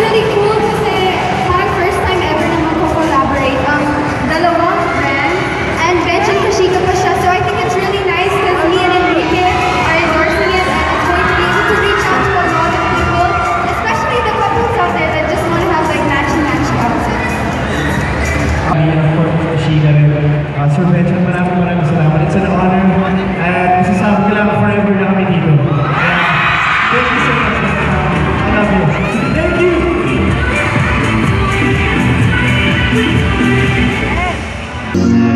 really cool kasi parang first time ever na magko-collaborate ang um, dalawang brand and Benjamin Kashieca pa siya. So I think it's really nice because me and Enrique are endorsing it and it's going to be able to reach out to a lot of people, especially the couples out there that just want to have like match and match outfits. I mean, of course, Kashieca rin. Uh, Sir Bench, Thank.